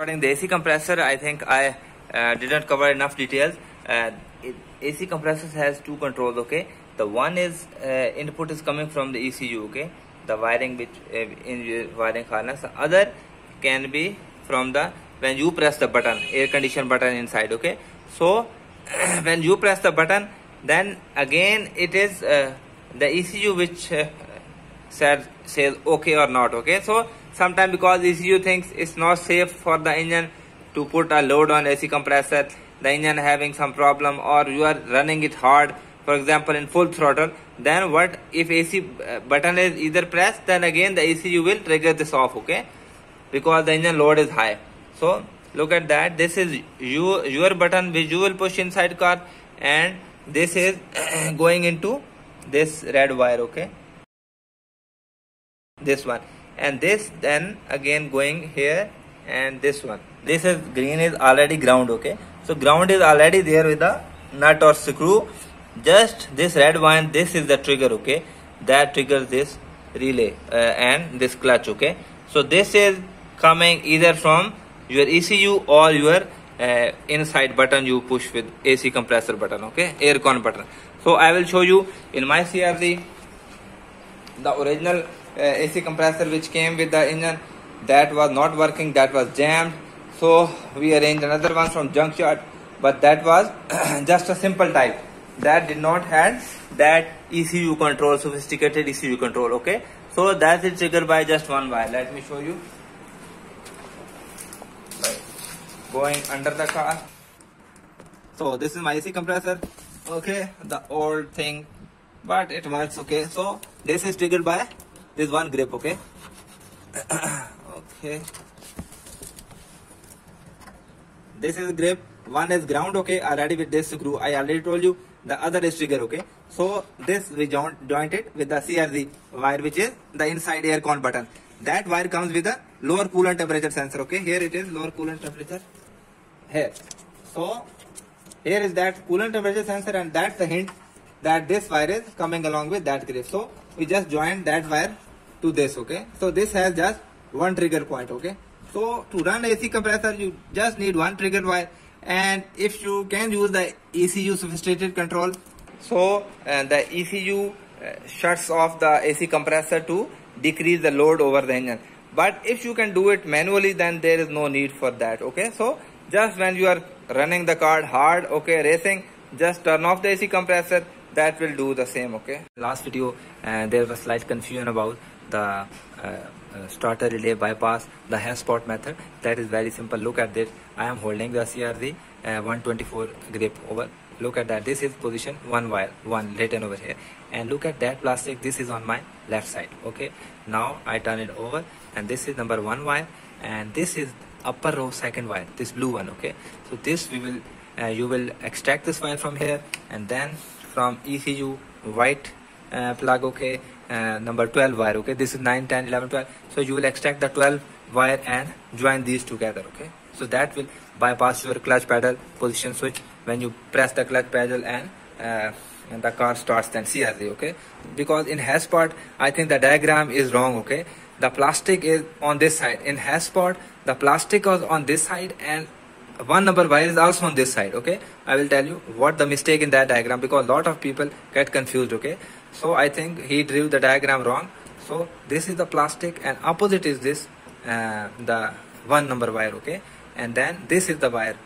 Regarding the AC compressor, I think I uh, didn't cover enough details. Uh, it, AC compressors has two controls. Okay, the one is uh, input is coming from the ECU. Okay, the wiring which uh, in wiring harness. The other can be from the when you press the button, air condition button inside. Okay, so when you press the button, then again it is uh, the ECU which uh, says says okay or not. Okay, so sometimes because ECU thinks it's not safe for the engine to put a load on AC compressor, the engine having some problem or you are running it hard, for example in full throttle, then what if AC uh, button is either pressed, then again the ECU will trigger this off, okay, because the engine load is high. So look at that, this is you, your button which you will push inside car and this is going into this red wire, okay, this one and this then again going here and this one. This is green is already ground okay? So ground is already there with the nut or screw. Just this red one this is the trigger okay? That triggers this relay uh, and this clutch okay? So this is coming either from your ECU or your uh, inside button you push with AC compressor button okay? Aircon button. So I will show you in my CRV the original uh, AC compressor which came with the engine that was not working that was jammed. So we arranged another one from junkyard but that was just a simple type. That did not have that ECU control sophisticated ECU control okay? So that is triggered by just one wire. Let me show you. Going under the car. So this is my AC compressor okay? The old thing but it works okay? So this is triggered by this one grip okay? Okay. This is grip one is ground okay? Already with this screw. I already told you the other is trigger okay? So this we joint jointed with the crz wire which is the inside air con button. That wire comes with a lower coolant temperature sensor okay? Here it is lower coolant temperature. Here. So here is that coolant temperature sensor and that's the hint that this wire is coming along with that grip so we just join that wire to this okay? So this has just one trigger point okay? So to run AC compressor you just need one trigger wire. And if you can use the ECU sophisticated control so uh, the ECU uh, shuts off the AC compressor to decrease the load over the engine. But if you can do it manually then there is no need for that okay? So just when you are running the car hard okay racing just turn off the AC compressor that will do the same okay? Last video uh, there was slight confusion about the uh, uh, starter relay bypass the Hasport method. That is very simple. Look at this. I am holding the crz uh, 124 grip over. Look at that. This is position one wire one written over here. And look at that plastic. This is on my left side okay? Now i turn it over and this is number one wire and this is upper row second wire this blue one okay? So this we will uh, you will extract this wire from here and then from ECU white uh, plug okay uh, number 12 wire okay? This is 9 10 11 12 so you will extract the 12 wire and join these together okay? So that will bypass your clutch pedal position switch when you press the clutch pedal and, uh, and the car starts then CRZ okay? Because in Hasport I think the diagram is wrong okay? The plastic is on this side. In Hasport the plastic was on this side and one number wire is also on this side okay? I will tell you what the mistake in that diagram because a lot of people get confused okay? So i think he drew the diagram wrong. So this is the plastic and opposite is this uh, the one number wire okay? And then this is the wire.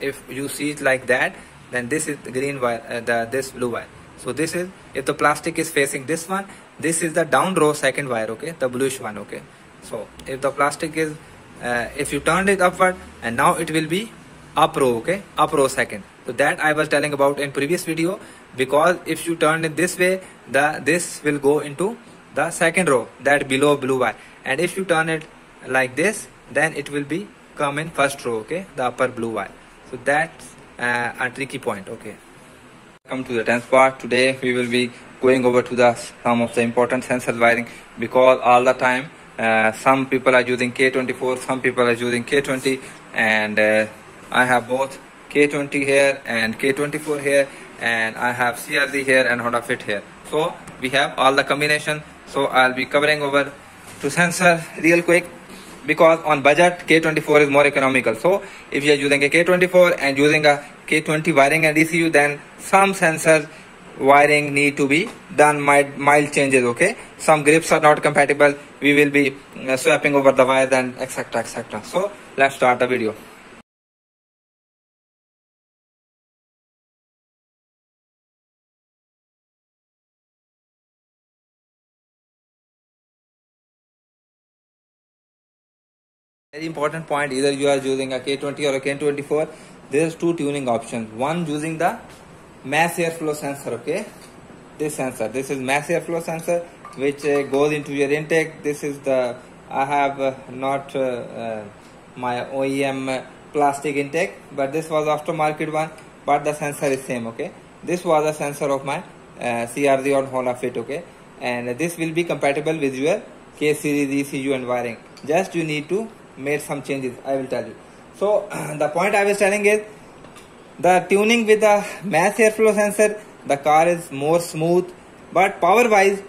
If you see it like that then this is the green wire uh, the this blue wire. So this is if the plastic is facing this one this is the down row second wire okay? The bluish one okay? So if the plastic is uh, if you turn it upward and now it will be up row okay? Up row second. So that i was telling about in previous video because if you turn it this way the this will go into the second row that below blue wire and if you turn it like this then it will be come in first row okay? The upper blue wire so that's uh, a tricky point okay? Come to the 10th part. Today we will be going over to the some of the important sensor wiring because all the time uh, some people are using K24 some people are using K20 and uh, I have both K20 here and K24 here and I have CRZ here and Honda Fit here. So we have all the combination. So I'll be covering over to sensor real quick. because on budget K24 is more economical. So if you are using a K24 and using a K20 wiring and ECU, then some sensors wiring need to be done mild, mild changes okay some grips are not compatible we will be uh, swapping over the wires and etc etc so let's start the video very important point. Either you are using a K20 or a K24 there's two tuning options. One using the mass airflow sensor okay? This sensor. This is mass airflow sensor which uh, goes into your intake. This is the I have uh, not uh, uh my OEM plastic intake but this was aftermarket one but the sensor is same okay? This was a sensor of my uh, CRZ on Honda Fit okay? And this will be compatible with your K series ECU and wiring. Just you need to make some changes I will tell you so the point I was telling is the tuning with the mass airflow sensor, the car is more smooth, but power wise,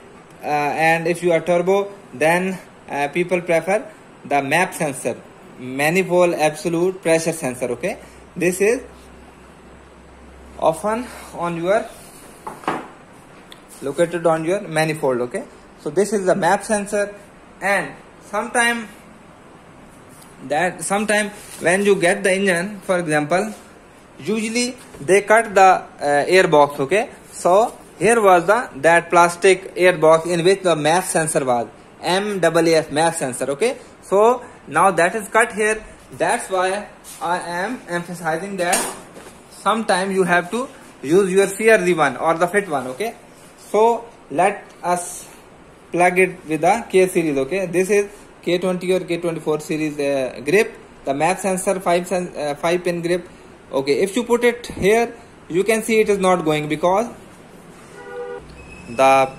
uh, and if you are turbo, then uh, people prefer the map sensor, manifold absolute pressure sensor. Okay, this is often on your located on your manifold. Okay, so this is the map sensor, and sometime that sometime when you get the engine, for example usually they cut the uh, air box okay? So here was the that plastic air box in which the mass sensor was. MAAS mass sensor okay? So now that is cut here. That's why I am emphasizing that sometime you have to use your CRZ one or the fit one okay? So let us plug it with the K series okay? This is K20 or K24 series uh, grip the map sensor 5, sen uh, 5 pin grip. Okay if you put it here you can see it is not going because the uh,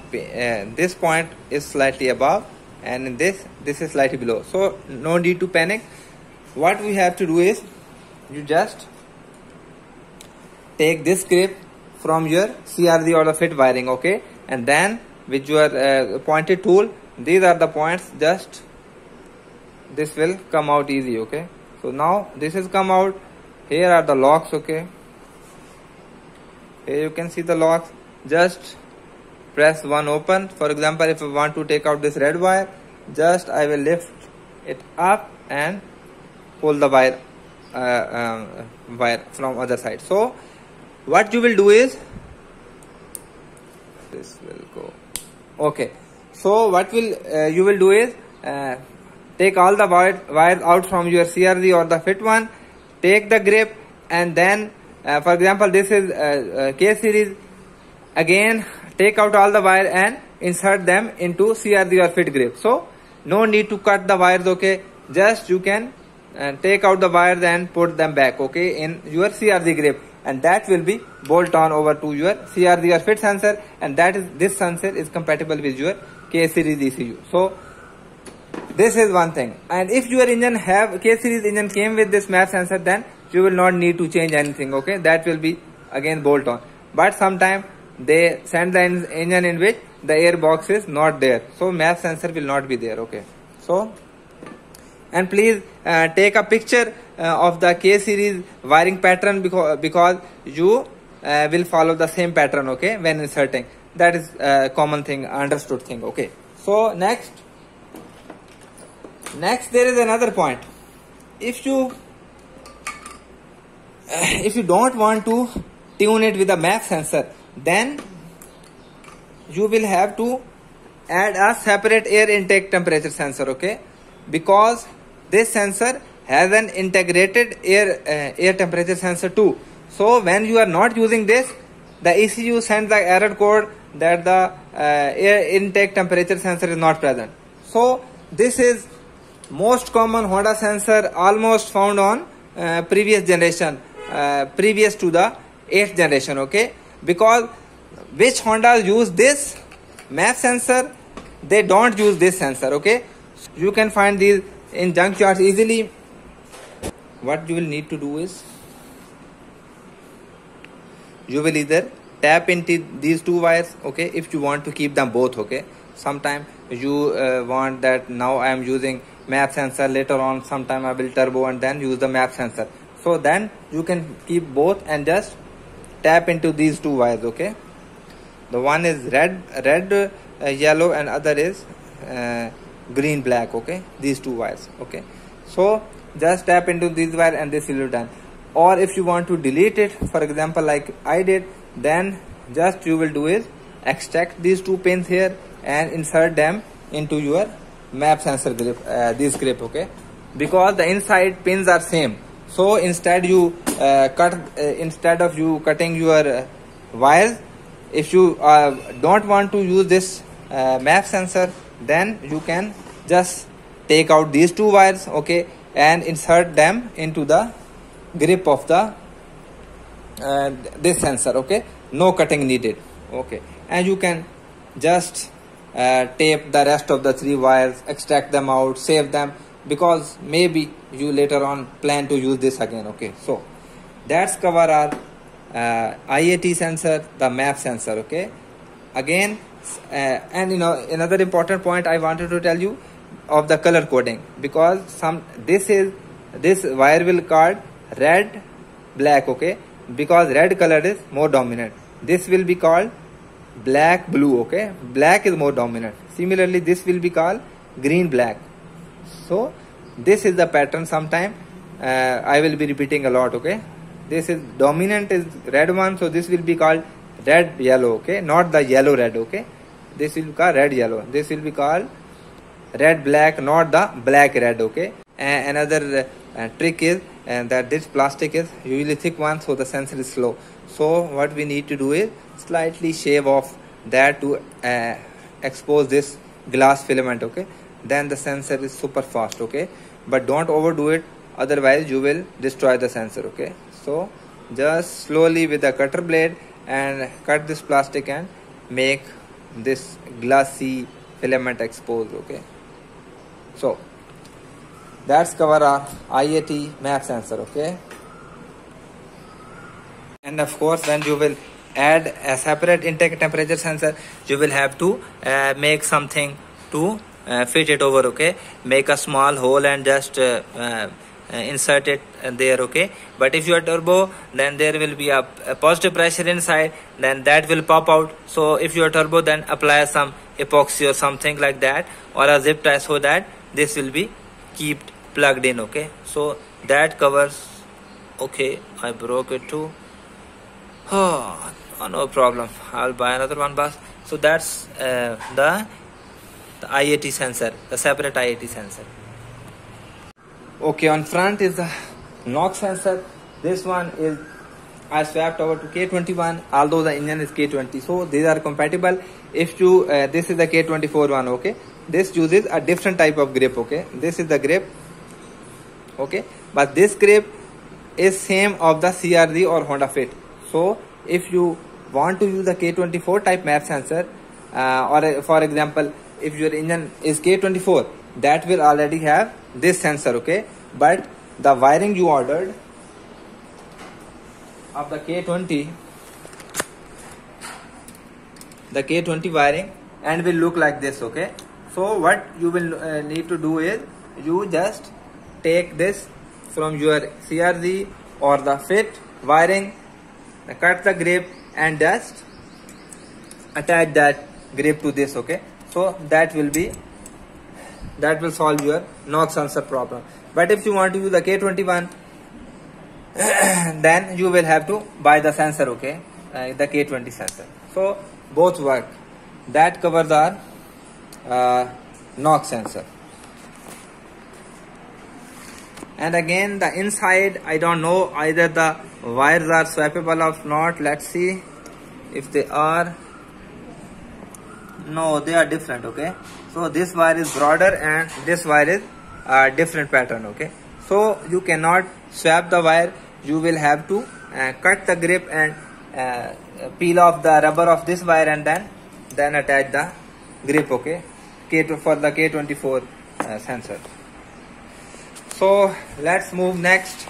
this point is slightly above and this this is slightly below. So no need to panic. What we have to do is you just take this grip from your CRZ or the fit wiring okay? And then with your uh, pointed tool these are the points just this will come out easy okay? So now this has come out. Here are the locks okay? Here you can see the locks. Just press one open. For example if I want to take out this red wire just I will lift it up and pull the wire uh, um, wire from other side. So what you will do is this will go. Okay. So what will uh, you will do is uh, take all the wire, wires out from your CRZ or the fit one. Take the grip and then uh, for example this is uh, uh, K series. Again take out all the wire and insert them into CRZ or fit grip. So no need to cut the wires okay? Just you can uh, take out the wires and put them back okay in your CRZ grip. And that will be bolt on over to your CRZ or fit sensor. And that is this sensor is compatible with your K series ECU so this is one thing. And if your engine have K series engine came with this map sensor then you will not need to change anything okay? That will be again bolt on. But sometime they send the engine in which the air box is not there. So map sensor will not be there okay? So and please uh, take a picture uh, of the K series wiring pattern because because you uh, will follow the same pattern okay? When inserting. That is a common thing understood thing okay? So next next there is another point. If you if you don't want to tune it with a map sensor then you will have to add a separate air intake temperature sensor okay? Because this sensor has an integrated air uh, air temperature sensor too. So when you are not using this the ECU sends the error code that the uh, air intake temperature sensor is not present. So this is most common Honda sensor almost found on uh, previous generation uh, previous to the 8th generation okay? Because which Honda use this map sensor? They don't use this sensor okay? You can find these in junkyards easily. What you will need to do is you will either tap into these two wires okay if you want to keep them both okay? Sometime you uh, want that now i am using map sensor later on sometime i will turbo and then use the map sensor. So then you can keep both and just tap into these two wires okay? The one is red red uh, yellow and other is uh, green black okay? These two wires okay? So just tap into these wire and this will be done. Or if you want to delete it for example like i did then just you will do is extract these two pins here and insert them into your map sensor grip uh, this grip okay? Because the inside pins are same. So instead you uh, cut uh, instead of you cutting your uh, wires if you uh, don't want to use this uh, map sensor then you can just take out these two wires okay and insert them into the grip of the this sensor okay? No cutting needed okay? And you can just uh, tape the rest of the three wires extract them out save them because maybe you later on plan to use this again okay? So that's cover our uh, IAT sensor the map sensor okay? Again uh, and you know another important point I wanted to tell you of the color coding because some this is this wire will card red black okay? Because red color is more dominant. This will be called black blue okay? Black is more dominant. Similarly this will be called green black. So this is the pattern sometime. Uh, i will be repeating a lot okay? This is dominant is red one so this will be called red yellow okay? Not the yellow red okay? This will be called red yellow. This will be called red black not the black red okay? Another uh, trick is and that this plastic is usually thick one so the sensor is slow. So what we need to do is slightly shave off there to uh, expose this glass filament okay? Then the sensor is super fast okay? But don't overdo it otherwise you will destroy the sensor okay? So just slowly with the cutter blade and cut this plastic and make this glassy filament exposed okay? So that's cover our IAT map sensor okay? And of course when you will add a separate intake temperature sensor. You will have to uh, make something to uh, fit it over okay? Make a small hole and just uh, uh insert it there okay? But if you are turbo then there will be a, a, positive pressure inside then that will pop out. So if you are turbo then apply some epoxy or something like that or a zip tie so that this will be kept plugged in okay? So that covers okay i broke it too. Oh, oh no problem. I'll buy another one bus so that's uh, the the IAT sensor the separate IAT sensor. Okay on front is the knock sensor. This one is I swapped over to K21 although the engine is K20 so these are compatible. If you uh, this is the K24 one okay? This uses a different type of grip okay? This is the grip okay? But this grip is same of the CRZ or Honda Fit. So if you want to use the K24 type map sensor uh, or for example if your engine is K24 that will already have this sensor okay? But the wiring you ordered of the K20 the K20 wiring and will look like this okay? So what you will uh, need to do is you just take this from your CRZ or the fit wiring cut the grip and just attach that grip to this okay? So that will be that will solve your knock sensor problem. But if you want to use the K21 then you will have to buy the sensor okay? Uh, the K20 sensor. So both work. That covers our uh, sensor and again the inside I don't know either the wires are swappable or not. Let's see if they are. No they are different okay? So this wire is broader and this wire is a different pattern okay? So you cannot swap the wire. You will have to uh, cut the grip and uh, peel off the rubber of this wire and then then attach the grip okay? K for the K24 uh, sensor so let's move next